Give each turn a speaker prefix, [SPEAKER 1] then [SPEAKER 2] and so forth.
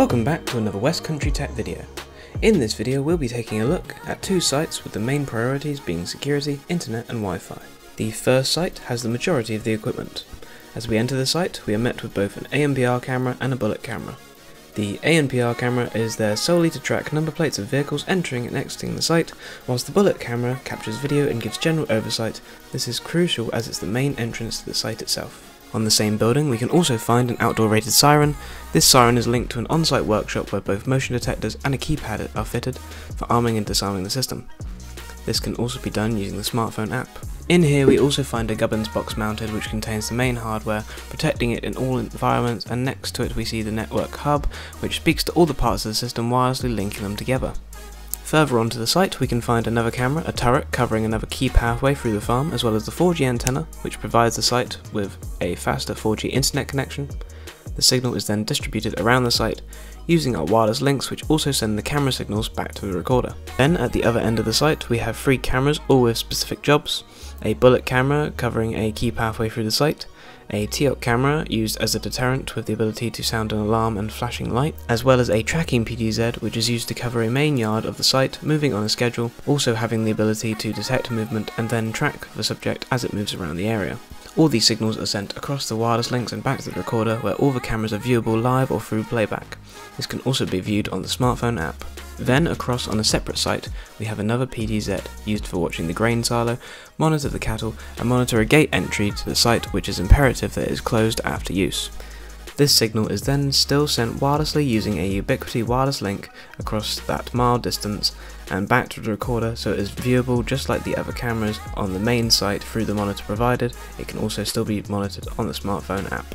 [SPEAKER 1] Welcome back to another West Country Tech video. In this video we'll be taking a look at two sites with the main priorities being security, internet and Wi-Fi. The first site has the majority of the equipment. As we enter the site we are met with both an ANPR camera and a bullet camera. The ANPR camera is there solely to track number plates of vehicles entering and exiting the site, whilst the bullet camera captures video and gives general oversight. This is crucial as it's the main entrance to the site itself. On the same building we can also find an outdoor rated siren. This siren is linked to an on-site workshop where both motion detectors and a keypad are fitted for arming and disarming the system. This can also be done using the smartphone app. In here we also find a gubbins box mounted which contains the main hardware, protecting it in all environments and next to it we see the network hub which speaks to all the parts of the system wirelessly linking them together. Further onto the site we can find another camera, a turret covering another key pathway through the farm, as well as the 4G antenna, which provides the site with a faster 4G internet connection. The signal is then distributed around the site using our wireless links which also send the camera signals back to the recorder. Then at the other end of the site we have three cameras all with specific jobs, a bullet camera covering a key pathway through the site, a TOC camera used as a deterrent with the ability to sound an alarm and flashing light, as well as a tracking PTZ which is used to cover a main yard of the site moving on a schedule, also having the ability to detect movement and then track the subject as it moves around the area. All these signals are sent across the wireless links and back to the recorder where all the cameras are viewable live or through playback. This can also be viewed on the smartphone app. Then across on a separate site, we have another PTZ used for watching the grain silo, monitor the cattle, and monitor a gate entry to the site which is imperative that it is closed after use. This signal is then still sent wirelessly using a Ubiquiti wireless link across that mile distance and back to the recorder so it is viewable just like the other cameras on the main site through the monitor provided. It can also still be monitored on the smartphone app.